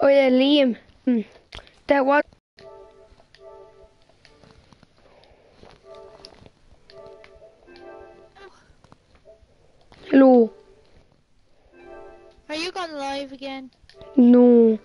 Oh yeah, Liam. Hmm. That was. Hello. Are you gone live again? No.